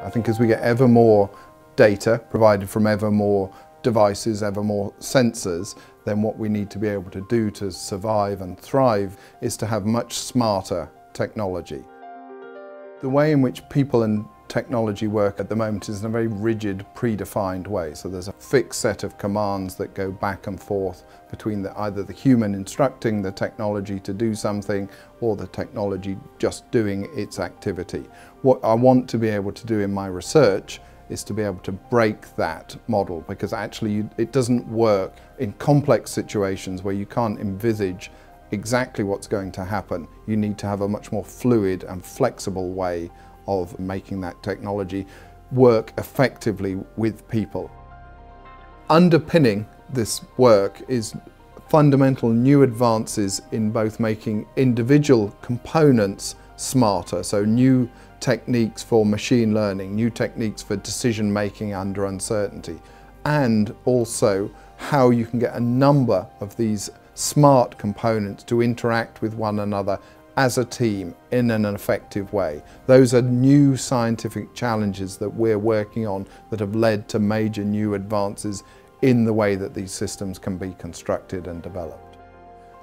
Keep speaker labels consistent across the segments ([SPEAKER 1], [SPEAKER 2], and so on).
[SPEAKER 1] I think as we get ever more data provided from ever more devices, ever more sensors, then what we need to be able to do to survive and thrive is to have much smarter technology. The way in which people and technology work at the moment is in a very rigid, predefined way. So there's a fixed set of commands that go back and forth between the, either the human instructing the technology to do something or the technology just doing its activity. What I want to be able to do in my research is to be able to break that model because actually you, it doesn't work in complex situations where you can't envisage exactly what's going to happen. You need to have a much more fluid and flexible way of making that technology work effectively with people. Underpinning this work is fundamental new advances in both making individual components smarter, so new techniques for machine learning, new techniques for decision making under uncertainty, and also how you can get a number of these smart components to interact with one another as a team in an effective way. Those are new scientific challenges that we're working on that have led to major new advances in the way that these systems can be constructed and developed.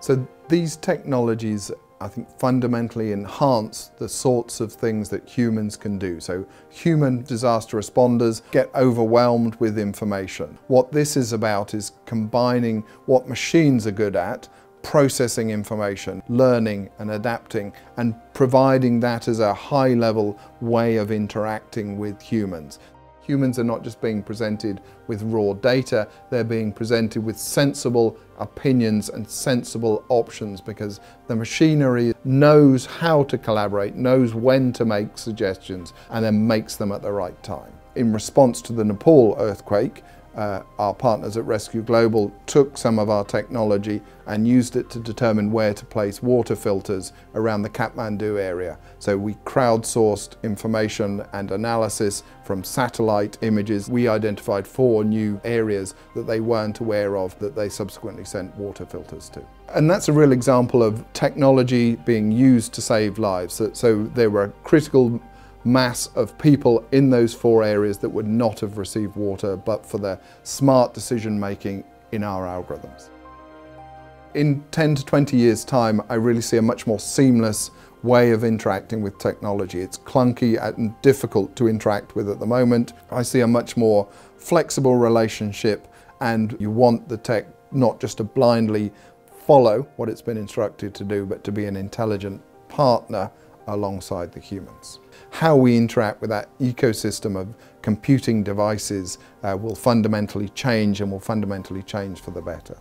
[SPEAKER 1] So these technologies I think fundamentally enhance the sorts of things that humans can do. So human disaster responders get overwhelmed with information. What this is about is combining what machines are good at processing information, learning and adapting and providing that as a high level way of interacting with humans. Humans are not just being presented with raw data, they're being presented with sensible opinions and sensible options because the machinery knows how to collaborate, knows when to make suggestions and then makes them at the right time. In response to the Nepal earthquake, uh, our partners at Rescue Global took some of our technology and used it to determine where to place water filters around the Kathmandu area. So we crowdsourced information and analysis from satellite images. We identified four new areas that they weren't aware of that they subsequently sent water filters to. And that's a real example of technology being used to save lives. So, so there were critical mass of people in those four areas that would not have received water but for their smart decision making in our algorithms. In 10 to 20 years time I really see a much more seamless way of interacting with technology. It's clunky and difficult to interact with at the moment. I see a much more flexible relationship and you want the tech not just to blindly follow what it's been instructed to do but to be an intelligent partner alongside the humans. How we interact with that ecosystem of computing devices uh, will fundamentally change and will fundamentally change for the better.